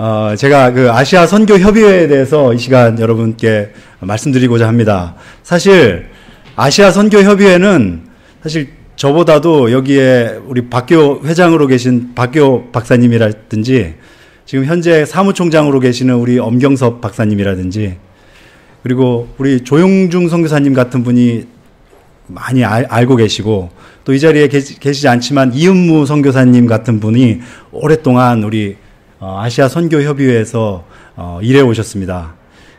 어, 제가 그 아시아 선교 협의회에 대해서 이 시간 여러분께 말씀드리고자 합니다. 사실 아시아 선교 협의회는 사실 저보다도 여기에 우리 박교 회장으로 계신 박교 박사님이라든지 지금 현재 사무총장으로 계시는 우리 엄경섭 박사님이라든지 그리고 우리 조용중 선교사님 같은 분이 많이 알, 알고 계시고 또 이 자리에 계시, 계시지 않지만 이은무 선교사님 같은 분이 오랫동안 우리 어, 아시아 선교 협의회에서 어, 일해 오셨습니다.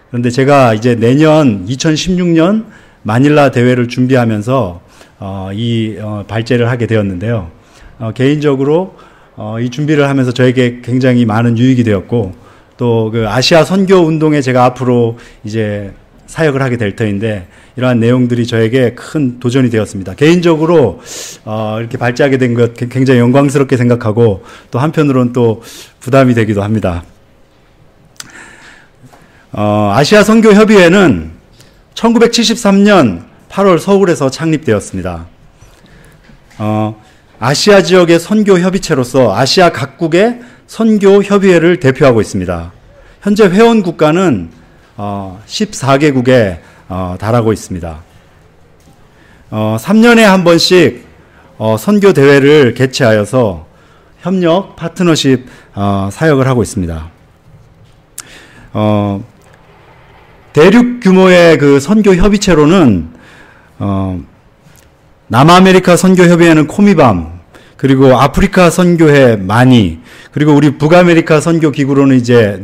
그런데 제가 이제 내년 2016년 마닐라 대회를 준비하면서 어, 이 어, 발제를 하게 되었는데요. 어, 개인적으로 어, 이 준비를 하면서 저에게 굉장히 많은 유익이 되었고 또 그 아시아 선교 운동에 제가 앞으로 이제 사역을 하게 될 터인데 이러한 내용들이 저에게 큰 도전이 되었습니다. 개인적으로 어, 이렇게 발제하게 된 것 굉장히 영광스럽게 생각하고 또 한편으로는 또 부담이 되기도 합니다. 어, 아시아 선교 협의회는 1973년 8월 서울에서 창립되었습니다. 어, 아시아 지역의 선교 협의체로서 아시아 각국의 선교 협의회를 대표하고 있습니다. 현재 회원 국가는 어, 14개국에 어, 달하고 있습니다. 어, 3년에 한 번씩 어, 선교 대회를 개최하여서 협력 파트너십 어, 사역을 하고 있습니다. 어, 대륙 규모의 그 선교 협의체로는 어, 남아메리카 선교 협의회는 COMIBAM 그리고 아프리카 선교회 MANI 그리고 우리 북아메리카 선교 기구로는 이제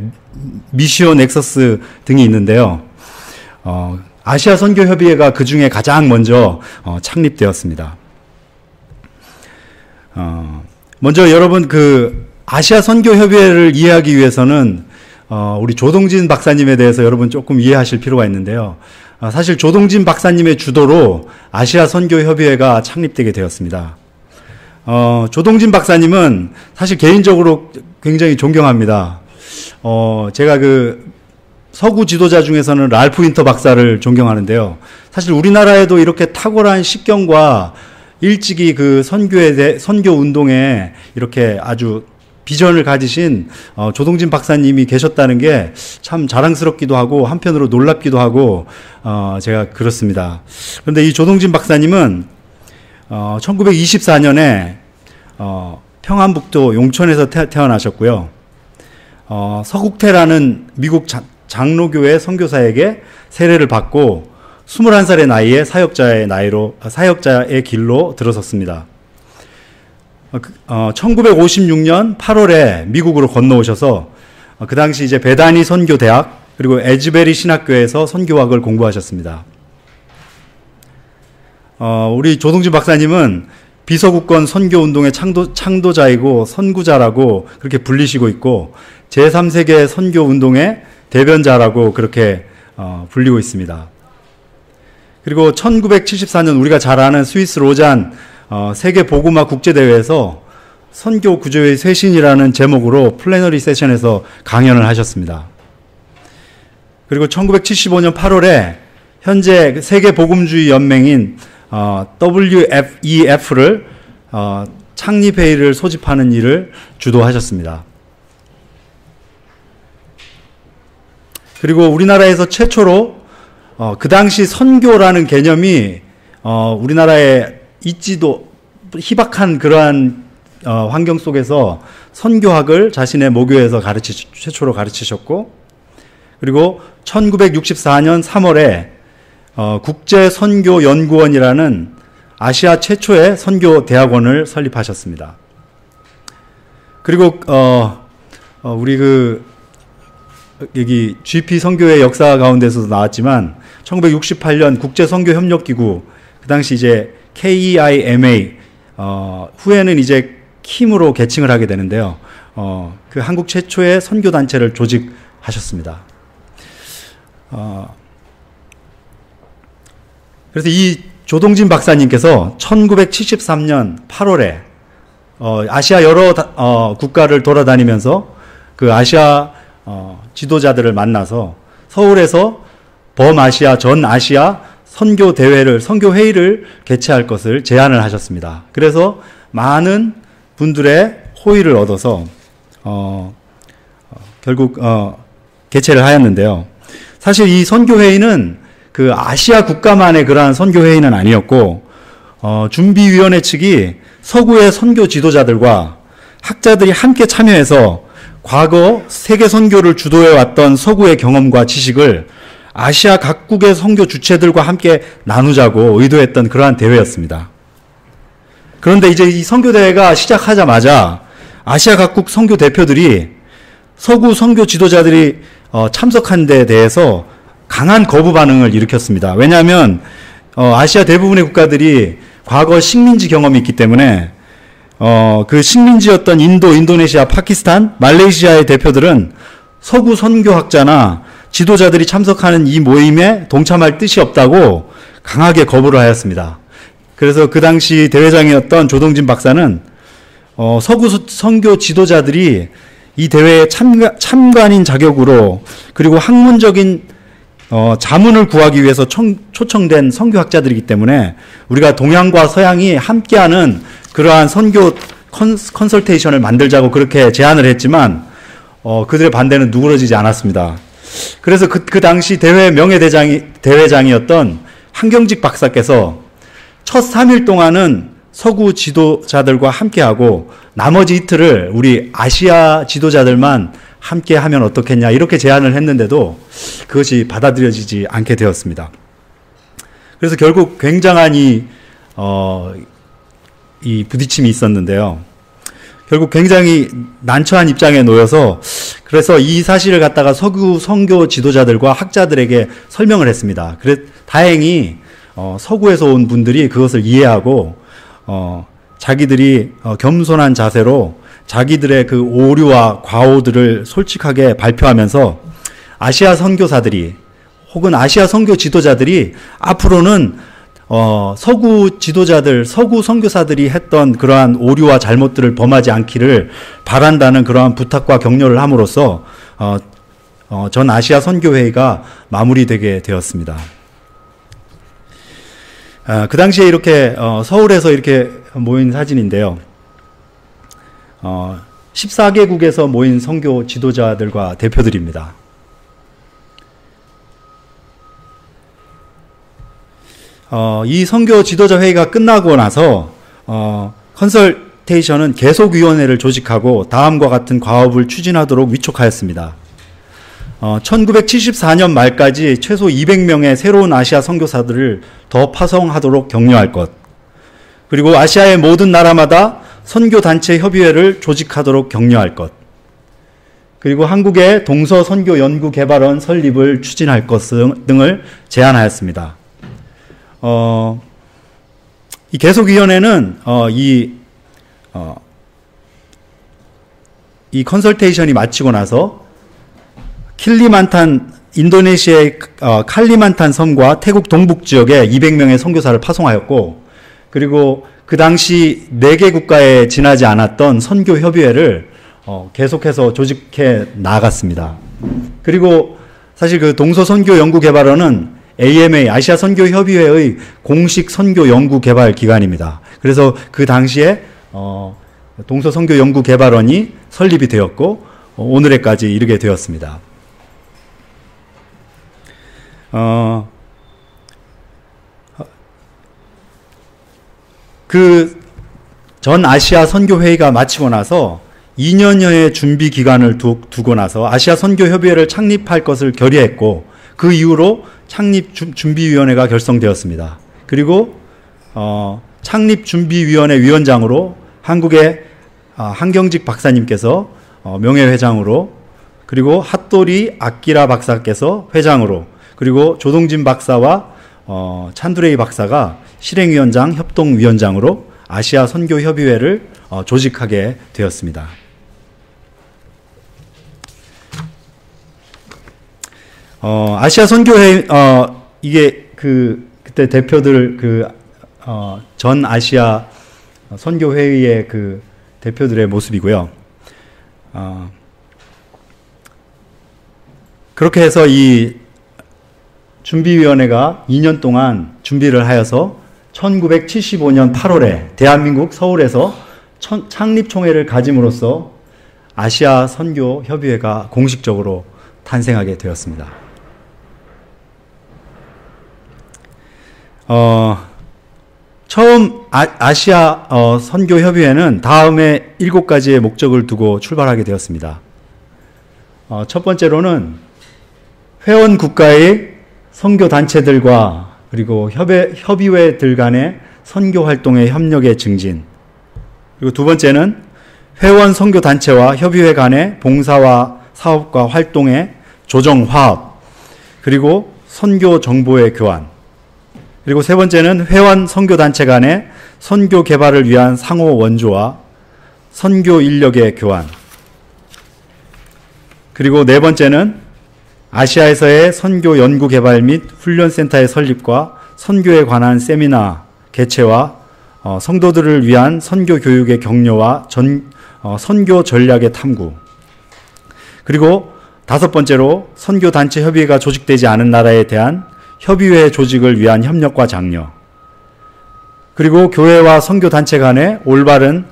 미시오 넥서스 등이 있는데요. 어, 아시아 선교 협의회가 그 중에 가장 먼저 어, 창립되었습니다. 어, 먼저 여러분 그 아시아 선교 협의회를 이해하기 위해서는 어, 우리 조동진 박사님에 대해서 여러분 조금 이해하실 필요가 있는데요. 어, 사실 조동진 박사님의 주도로 아시아 선교 협의회가 창립되게 되었습니다. 어, 조동진 박사님은 사실 개인적으로 굉장히 존경합니다. 어, 제가 그 서구 지도자 중에서는 랄프 윈터 박사를 존경하는데요. 사실 우리나라에도 이렇게 탁월한 식견과 일찍이 그 선교에 대, 선교 운동에 이렇게 아주 비전을 가지신 어, 조동진 박사님이 계셨다는 게 참 자랑스럽기도 하고 한편으로 놀랍기도 하고 어, 제가 그렇습니다. 그런데 이 조동진 박사님은 어, 1924년에 어, 평안북도 용천에서 태, 어나셨고요 어, 서국태라는 미국 자, 장로교회 선교사에게 세례를 받고 21살의 나이에 사역자의 나이로 사역자의 길로 들어섰습니다. 어, 1956년 8월에 미국으로 건너오셔서 어, 그 당시 이제 베다니 선교 대학 그리고 에즈베리 신학교에서 선교학을 공부하셨습니다. 어, 우리 조동진 박사님은 비서국권 선교 운동의 창도, 창도자이고 선구자라고 그렇게 불리시고 있고 제3세계 선교 운동의 대변자라고 그렇게 어, 불리고 있습니다. 그리고 1974년 우리가 잘 아는 스위스 로잔 어, 세계 보고마 국제 대회에서 선교 구조의 쇄신이라는 제목으로 플래너리 세션에서 강연을 하셨습니다. 그리고 1975년 8월에 현재 세계 복음주의 연맹인 어, WEF를 어, 창립 회의를 소집하는 일을 주도하셨습니다. 그리고 우리나라에서 최초로 어, 그 당시 선교라는 개념이 어, 우리나라에 있지도 희박한 그러한 어, 환경 속에서 선교학을 자신의 모교에서 가르치 최초로 가르치셨고 그리고 1964년 3월에 어, 국제 선교 연구원이라는 아시아 최초의 선교 대학원을 설립하셨습니다. 그리고 어, 어 우리 그 여기 GP 선교의 역사 가운데서도 나왔지만 1968년 국제 선교 협력 기구 그 당시 이제 KEIMA 어, 후에는 이제 킴으로 개칭을 하게 되는데요. 어, 그 한국 최초의 선교 단체를 조직하셨습니다. 어, 그래서 이 조동진 박사님께서 1973년 8월에 어, 아시아 여러 다, 어, 국가를 돌아다니면서 그 아시아 어, 지도자들을 만나서 서울에서 범아시아 전 아시아 선교 대회를 선교 회의를 개최할 것을 제안을 하셨습니다. 그래서 많은 분들의 호의를 얻어서 어, 결국 어, 개최를 하였는데요. 사실 이 선교 회의는 그 아시아 국가만의 그러한 선교 회의는 아니었고 어, 준비위원회 측이 서구의 선교 지도자들과 학자들이 함께 참여해서 과거 세계 선교를 주도해 왔던 서구의 경험과 지식을 아시아 각국의 선교 주체들과 함께 나누자고 의도했던 그러한 대회였습니다. 그런데 이제 이 선교 대회가 시작하자마자 아시아 각국 선교 대표들이 서구 선교 지도자들이 어, 참석한 데 대해서 강한 거부 반응을 일으켰습니다. 왜냐하면 어, 아시아 대부분의 국가들이 과거 식민지 경험이 있기 때문에 어, 그 식민지였던 인도, 인도네시아, 파키스탄, 말레이시아의 대표들은 서구 선교학자나 지도자들이 참석하는 이 모임에 동참할 뜻이 없다고 강하게 거부를 하였습니다. 그래서 그 당시 대회장이었던 조동진 박사는 어, 서구 선교 지도자들이 이 대회에 참가, 참관인 자격으로 그리고 학문적인 어, 자문을 구하기 위해서 청, 초청된 선교학자들이기 때문에 우리가 동양과 서양이 함께하는 그러한 선교 컨, 컨설테이션을 만들자고 그렇게 제안을 했지만 어, 그들의 반대는 누그러지지 않았습니다. 그래서 그, 그 당시 대회 명예대장이 대회장이었던 한경직 박사께서 첫 3일 동안은 서구 지도자들과 함께하고 나머지 이틀을 우리 아시아 지도자들만 함께 하면 어떻겠냐 이렇게 제안을 했는데도 그것이 받아들여지지 않게 되었습니다. 그래서 결국 굉장한 이, 어, 이 부딪힘이 있었는데요. 결국 굉장히 난처한 입장에 놓여서 그래서 이 사실을 갖다가 서구 선교 지도자들과 학자들에게 설명을 했습니다. 그래 다행히 어, 서구에서 온 분들이 그것을 이해하고 어, 자기들이 어, 겸손한 자세로 자기들의 그 오류와 과오들을 솔직하게 발표하면서 아시아 선교사들이 혹은 아시아 선교 지도자들이 앞으로는 어, 서구 지도자들, 서구 선교사들이 했던 그러한 오류와 잘못들을 범하지 않기를 바란다는 그러한 부탁과 격려를 함으로써 어, 어, 전 아시아 선교회의가 마무리되게 되었습니다. 아, 그 당시에 이렇게 어, 서울에서 이렇게 모인 사진인데요. 어, 14개국에서 모인 선교 지도자들과 대표들입니다. 어, 이 선교 지도자 회의가 끝나고 나서 어, 컨설테이션은 계속위원회를 조직하고 다음과 같은 과업을 추진하도록 위촉하였습니다. 어, 1974년 말까지 최소 200명의 새로운 아시아 선교사들을 더 파송하도록 격려할 것. 그리고 아시아의 모든 나라마다 선교 단체 협의회를 조직하도록 격려할 것. 그리고 한국의 동서 선교 연구 개발원 설립을 추진할 것 등을 제안하였습니다. 어, 이 계속위원회는 어, 이, 어, 이 컨설테이션이 마치고 나서 킬리만탄 인도네시아의 어, 칼리만탄 섬과 태국 동북 지역에 200명의 선교사를 파송하였고 그리고 그 당시 4개 국가에 지나지 않았던 선교 협의회를 어, 계속해서 조직해 나갔습니다. 그리고 사실 그 동서 선교 연구 개발원은 AMA 아시아 선교 협의회의 공식 선교 연구 개발 기관입니다. 그래서 그 당시에 어, 동서 선교 연구 개발원이 설립이 되었고 어, 오늘에까지 이르게 되었습니다. 어, 그 전 아시아 선교 회의가 마치고 나서 2년여의 준비 기간을 두, 고 나서 아시아 선교 협의회를 창립할 것을 결의했고 그 이후로 창립 준비위원회가 결성되었습니다. 그리고 어, 창립 준비위원회 위원장으로 한국의 아, 한경직 박사님께서 어, 명예회장으로 그리고 핫도리 아키라 박사께서 회장으로 그리고 조동진 박사와 어, 찬두레이 박사가 실행위원장 협동위원장으로 아시아 선교협의회를 어, 조직하게 되었습니다. 어, 아시아 선교회 어, 이게 그 그때 대표들 그전 어, 아시아 선교회의의 그 대표들의 모습이고요. 어, 그렇게 해서 이 준비위원회가 2년 동안 준비를 하여서 1975년 8월에 대한민국 서울에서 창립총회를 가짐으로써 아시아 선교 협의회가 공식적으로 탄생하게 되었습니다. 어, 처음 아, 시아 어, 선교 협의회는 다음에 일곱 가지의 목적을 두고 출발하게 되었습니다. 어, 첫 번째로는 회원 국가의 선교 단체들과 그리고 협의, 협의회들 간의 선교 활동의 협력의 증진. 그리고 두 번째는 회원 선교 단체와 협의회 간의 봉사와 사업과 활동의 조정 화합. 그리고 선교 정보의 교환. 그리고 세 번째는 회원 선교 단체 간의 선교 개발을 위한 상호 원조와 선교 인력의 교환. 그리고 네 번째는 아시아에서의 선교 연구 개발 및 훈련센터의 설립과 선교에 관한 세미나 개최와 어, 성도들을 위한 선교 교육의 격려와 전, 어, 선교 전략의 탐구. 그리고 다섯 번째로 선교 단체 협의회가 조직되지 않은 나라에 대한 협의회 조직을 위한 협력과 장려. 그리고 교회와 선교 단체 간의 올바른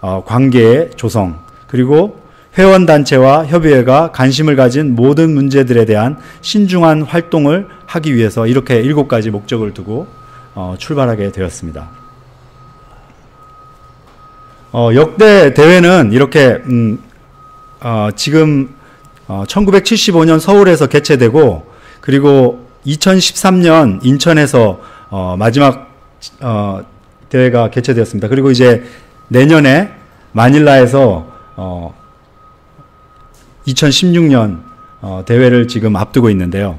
어, 관계의 조성. 그리고 회원단체와 협의회가 관심을 가진 모든 문제들에 대한 신중한 활동을 하기 위해서 이렇게 일곱 가지 목적을 두고 어, 출발하게 되었습니다. 어, 역대 대회는 이렇게 음, 어, 지금 1975년 어, 서울에서 개최되고 그리고 2013년 인천에서 어, 마지막 어, 대회가 개최되었습니다. 그리고 이제 내년에 마닐라에서 2016년 어, 대회를 지금 앞두고 있는데요.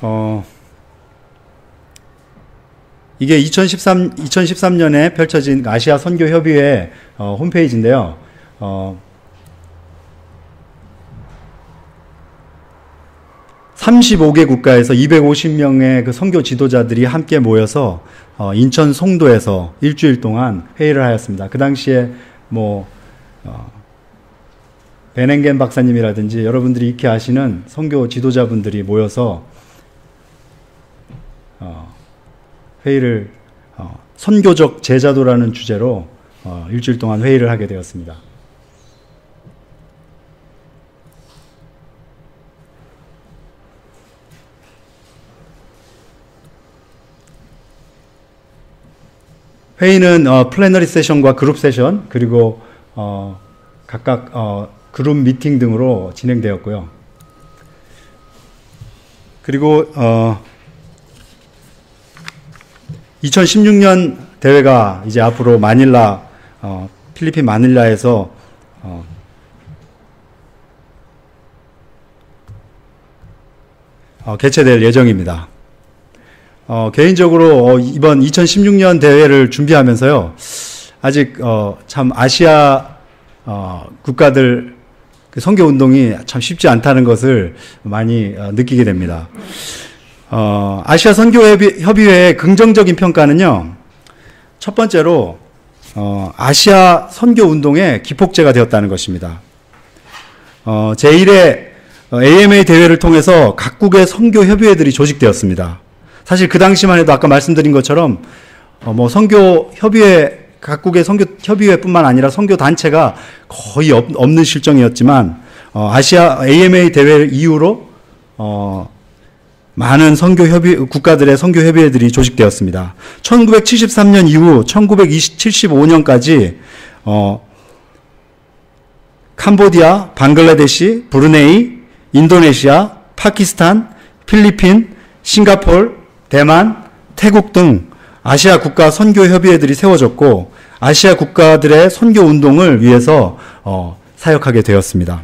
어, 이게 2013, 2013년에 펼쳐진 아시아 선교협의회 어, 홈페이지인데요. 어, 35개 국가에서 250명의 그 선교 지도자들이 함께 모여서 어, 인천 송도에서 일주일 동안 회의를 하였습니다. 그 당시에 뭐 어, 베넨겐 박사님이라든지 여러분들이 익히 아시는 선교 지도자분들이 모여서 어, 회의를 어, 선교적 제자도라는 주제로 어, 일주일 동안 회의를 하게 되었습니다. 회의는 어, 플래너리 세션과 그룹 세션 그리고 어, 각각 어, 그룹 미팅 등으로 진행되었고요. 그리고 어, 2016년 대회가 이제 앞으로 마닐라 어, 필리핀 마닐라에서 어, 어, 개최될 예정입니다. 어, 개인적으로 어, 이번 2016년 대회를 준비하면서요, 아직 어, 참 아시아 국가들 그 선교 운동이 참 쉽지 않다는 것을 많이 느끼게 됩니다. 어, 아시아 선교협의회의 긍정적인 평가는요, 첫 번째로, 어, 아시아 선교 운동의 기폭제가 되었다는 것입니다. 어, 제1회 AMA 대회를 통해서 각국의 선교 협의회들이 조직되었습니다. 사실 그 당시만 해도 아까 말씀드린 것처럼 어, 뭐 선교 협의회 각국의 선교 협의회뿐만 아니라 선교 단체가 거의 없, 는 실정이었지만 어, 아시아 AMA 대회 이후로 어, 많은 선교 협의 국가들의 선교 협의회들이 조직되었습니다. 1973년 이후 1975년까지 어, 캄보디아, 방글라데시, 브루네이, 인도네시아, 파키스탄, 필리핀, 싱가폴, 대만, 태국 등 아시아 국가 선교 협의회들이 세워졌고 아시아 국가들의 선교 운동을 위해서 어, 사역하게 되었습니다.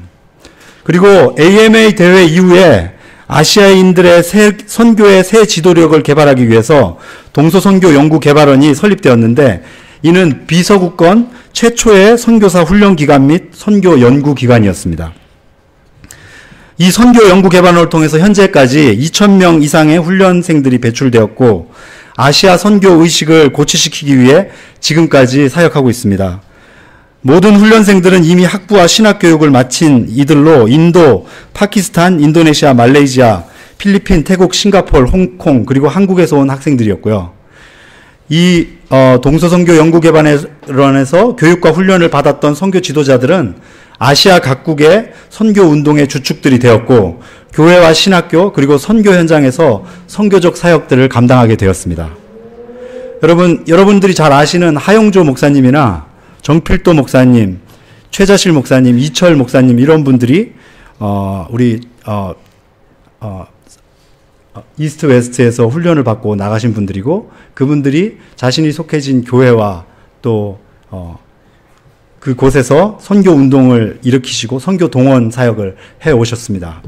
그리고 AMA 대회 이후에 아시아인들의 새, 선교의 새 지도력을 개발하기 위해서 동서선교 연구 개발원이 설립되었는데 이는 비서구권 최초의 선교사 훈련 기관 및 선교 연구 기관이었습니다. 이 선교 연구 개발을 통해서 현재까지 2,000명 이상의 훈련생들이 배출되었고 아시아 선교 의식을 고취시키기 위해 지금까지 사역하고 있습니다. 모든 훈련생들은 이미 학부와 신학 교육을 마친 이들로 인도, 파키스탄, 인도네시아, 말레이시아, 필리핀, 태국, 싱가폴, 홍콩 그리고 한국에서 온 학생들이었고요. 이 어, 동서선교 연구개발원에서 교육과 훈련을 받았던 선교 지도자들은 아시아 각국의 선교 운동의 주축들이 되었고 교회와 신학교 그리고 선교 현장에서 선교적 사역들을 감당하게 되었습니다. 여러분 여러분들이 잘 아시는 하영조 목사님이나 정필도 목사님, 최자실 목사님, 이철 목사님 이런 분들이 어, 우리 어, 어, 어, 이스트 웨스트에서 훈련을 받고 나가신 분들이고 그분들이 자신이 속해진 교회와 또 어, 그곳에서 선교 운동을 일으키시고 선교 동원 사역을 해 오셨습니다.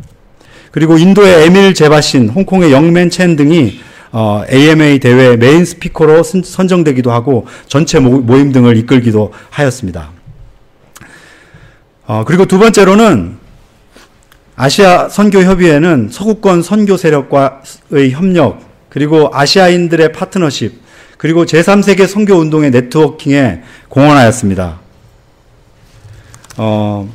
그리고 인도의 에밀 제바신, 홍콩의 영맨 첸 등이 어, AMA 대회 main speaker로 선정되기도 하고 전체 모임 등을 이끌기도 하였습니다. 어, 그리고 두 번째로는 아시아 선교협의회는 서구권 선교 세력과의 협력, 그리고 아시아인들의 파트너십, 그리고 제3세계 선교운동의 networking에 공헌하였습니다. 어,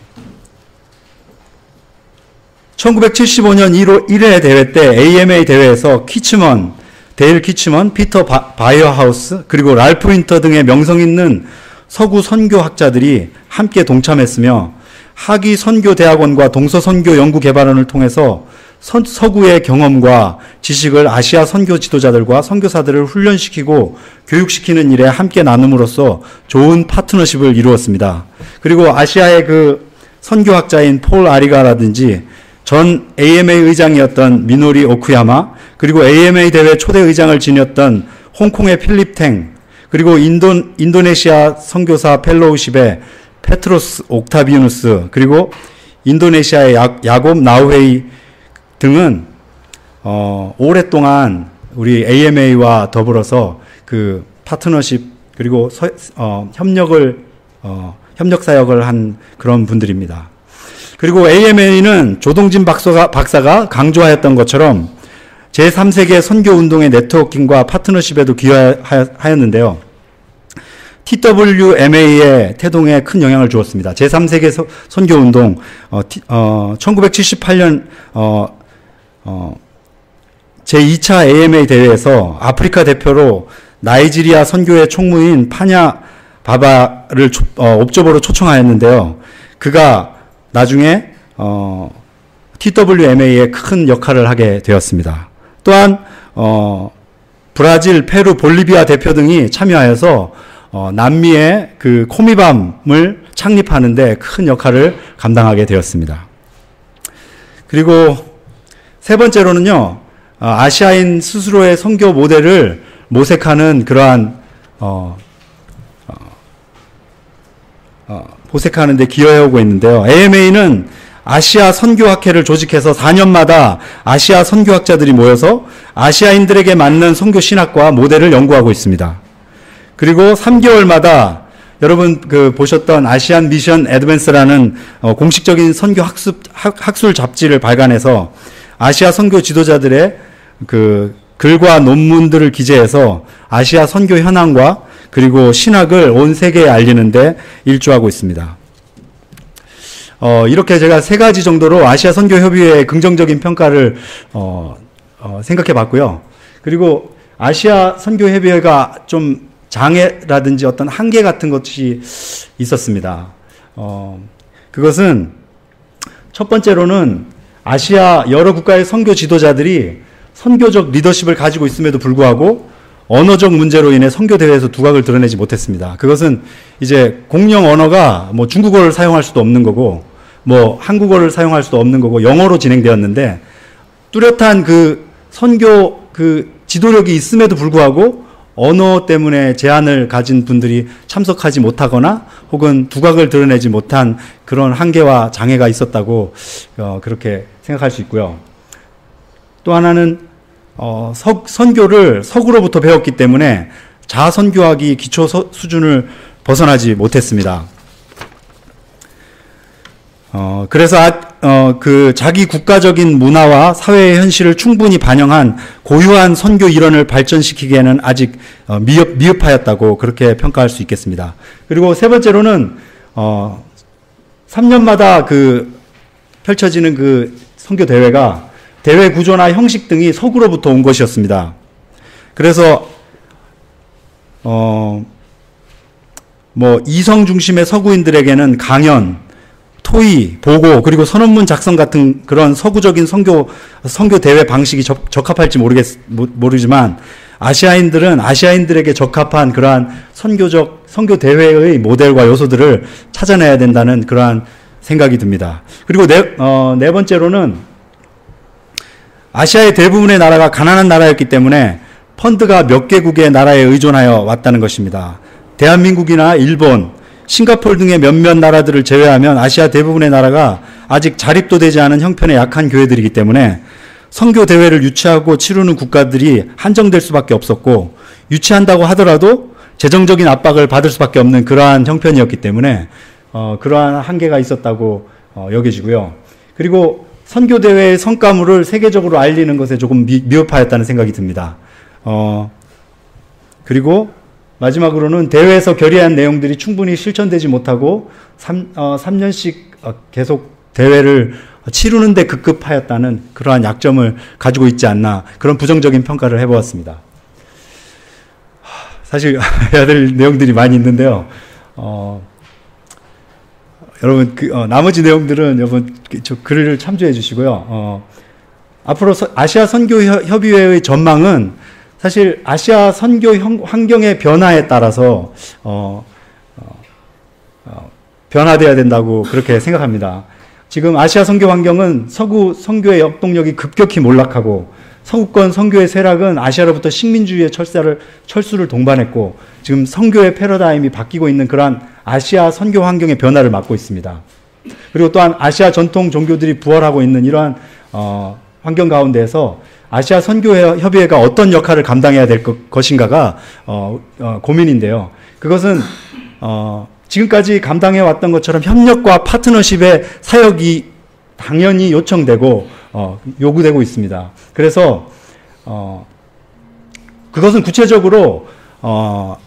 1975년 1월 1회 대회 때 AMA 대회에서 키츠먼, 데일 키츠먼, 피터 바, 바이어하우스, 그리고 랄프 윈터 등의 명성 있는 서구 선교학자들이 함께 동참했으며 하기 선교대학원과 동서 선교 연구 개발원을 통해서 선, 서구의 경험과 지식을 아시아 선교 지도자들과 선교사들을 훈련시키고 교육시키는 일에 함께 나눔으로써 좋은 파트너십을 이루었습니다. 그리고 아시아의 그 선교학자인 폴 아리가라든지 전 AMA 의장이었던 미노리 오쿠야마 그리고 AMA 대회 초대 의장을 지녔던 홍콩의 필립 탱 그리고 인도, 인도네시아 선교사 Fellowship의 페트로스 옥타비누스 그리고 인도네시아의 야, 야곱 나우헤이 등은 어, 오랫동안 우리 AMA와 더불어서 그 파트너십 그리고 서, 어, 협력을 어, 협력 사역을 한 그런 분들입니다. 그리고 AMA는 조동진 박사가, 박사가 강조하였던 것처럼 제3세계 선교 운동의 네트워킹과 파트너십에도 기여하였는데요. TWMA의 태동에 큰 영향을 주었습니다. 제3세계 선교 운동 어, 어, 1978년 어, 어, 제2차 AMA 대회에서 아프리카 대표로 나이지리아 선교회 총무인 파냐 바바를 초, 어, 옵저버로 초청하였는데요. 그가 나중에 어, TWMA에 큰 역할을 하게 되었습니다. 또한 어, 브라질, 페루, 볼리비아 대표 등이 참여하여서 어, 남미의 그 코미밤을 창립하는데 큰 역할을 감당하게 되었습니다. 그리고 세 번째로는요, 어, 아시아인 스스로의 선교 모델을 모색하는 그러한 어, 어, 어 모색하는 데 기여해오고 있는데요. AMA는 아시아 선교학회를 조직해서 4년마다 아시아 선교학자들이 모여서 아시아인들에게 맞는 선교 신학과 모델을 연구하고 있습니다. 그리고 3개월마다 여러분 그 보셨던 아시안 미션 애드밴스라는 어, 공식적인 선교 학습 학, 술 잡지를 발간해서 아시아 선교 지도자들의 그 글과 논문들을 기재해서 아시아 선교 현황과 그리고 신학을 온 세계에 알리는데 일조하고 있습니다. 어, 이렇게 제가 세 가지 정도로 아시아 선교 협의회의 긍정적인 평가를 어, 어, 생각해 봤고요. 그리고 아시아 선교 협의회가 좀 장애라든지 어떤 한계 같은 것이 있었습니다. 어, 그것은 첫 번째로는 아시아 여러 국가의 선교 지도자들이 선교적 리더십을 가지고 있음에도 불구하고 언어적 문제로 인해 선교 대회에서 두각을 드러내지 못했습니다. 그것은 이제 공용 언어가 뭐 중국어를 사용할 수도 없는 거고 뭐 한국어를 사용할 수도 없는 거고 영어로 진행되었는데 뚜렷한 그 선교 그 지도력이 있음에도 불구하고 언어 때문에 제한을 가진 분들이 참석하지 못하거나 혹은 두각을 드러내지 못한 그런 한계와 장애가 있었다고 어, 그렇게 생각할 수 있고요. 또 하나는 어, 서, 선교를 서구로부터 배웠기 때문에 자선교학이 기초 서, 수준을 벗어나지 못했습니다. 어, 그래서 아, 어, 그 자기 국가적인 문화와 사회의 현실을 충분히 반영한 고유한 선교 일원을 발전시키기에는 아직 어, 미흡, 미흡하였다고 그렇게 평가할 수 있겠습니다. 그리고 세 번째로는 어, 3년마다 그 펼쳐지는 그 선교 대회가 대회 구조나 형식 등이 서구로부터 온 것이었습니다. 그래서 어, 뭐 이성 중심의 서구인들에게는 강연, 토의, 보고 그리고 선언문 작성 같은 그런 서구적인 선교 선교 대회 방식이 적, 적합할지 모르겠 모르지만 아시아인들은 아시아인들에게 적합한 그러한 선교적 선교 대회의 모델과 요소들을 찾아내야 된다는 그러한 생각이 듭니다. 그리고 네, 어, 네 번째로는 아시아의 대부분의 나라가 가난한 나라였기 때문에 펀드가 몇 개국의 나라에 의존하여 왔다는 것입니다. 대한민국이나 일본, 싱가폴 등의 몇몇 나라들을 제외하면 아시아 대부분의 나라가 아직 자립도 되지 않은 형편의 약한 교회들이기 때문에 선교 대회를 유치하고 치르는 국가들이 한정될 수밖에 없었고 유치한다고 하더라도 재정적인 압박을 받을 수밖에 없는 그러한 형편이었기 때문에 어, 그러한 한계가 있었다고 어, 여겨지고요. 그리고 선교 대회의 성과물을 세계적으로 알리는 것에 조금 미, 미흡하였다는 생각이 듭니다. 어, 그리고 마지막으로는 대회에서 결의한 내용들이 충분히 실천되지 못하고 3, 어, 3년씩 어, 계속 대회를 치르는데 급급하였다는 그러한 약점을 가지고 있지 않나 그런 부정적인 평가를 해보았습니다. 사실 해야 될 내용들이 많이 있는데요. 어, 여러분 그, 어, 나머지 내용들은 여러분 저 글을 참조해 주시고요. 어, 앞으로 서, 아시아 선교 협의회의 전망은 사실 아시아 선교 환경의 변화에 따라서 어, 어, 어, 변화돼야 된다고 그렇게 생각합니다. 지금 아시아 선교 환경은 서구 선교의 역동력이 급격히 몰락하고 서구권 선교의 쇠락은 아시아로부터 식민주의의 철사를 철수를 동반했고 지금 선교의 패러다임이 바뀌고 있는 그러한 아시아 선교 환경의 변화를 맞고 있습니다. 그리고 또한 아시아 전통 종교들이 부활하고 있는 이러한 어, 환경 가운데에서 아시아 선교협의회가 어떤 역할을 감당해야 될 것인가가 어, 어, 고민인데요. 그것은 어, 지금까지 감당해 왔던 것처럼 협력과 파트너십의 사역이 당연히 요청되고 어, 요구되고 있습니다. 그래서 어, 그것은 구체적으로 어,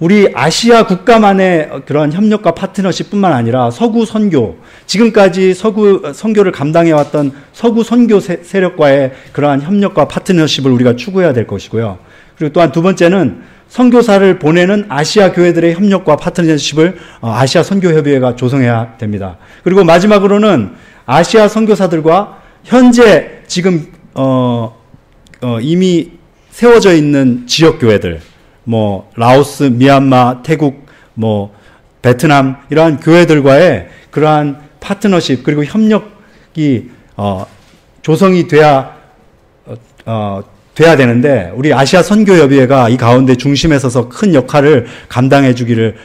우리 아시아 국가만의 그런 협력과 파트너십뿐만 아니라 서구 선교, 지금까지 서구 선교를 감당해 왔던 서구 선교 세력과의 그러한 협력과 파트너십을 우리가 추구해야 될 것이고요. 그리고 또한 두 번째는 선교사를 보내는 아시아 교회들의 협력과 파트너십을 어, 아시아 선교협의회가 조성해야 됩니다. 그리고 마지막으로는 아시아 선교사들과 현재 지금 어, 어, 이미 세워져 있는 지역 교회들, 뭐 라오스, 미얀마, 태국, 뭐 베트남 이러한 교회들과의 그러한 파트너십 그리고 협력이 어, 조성이 돼야 어, 어, 돼야 되는데 우리 아시아 선교협의회가 이 가운데 중심에 서서 큰 역할을 감당해 주기를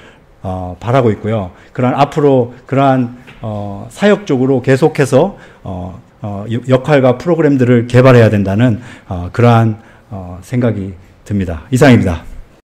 어, 바라고 있고요. 그러한 앞으로 그러한 어, 사역적으로 계속해서 어, 어, 역할과 프로그램들을 개발해야 된다는 어, 그러한 어, 생각이 듭니다. 이상입니다.